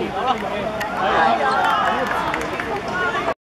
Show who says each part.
Speaker 1: Ayo.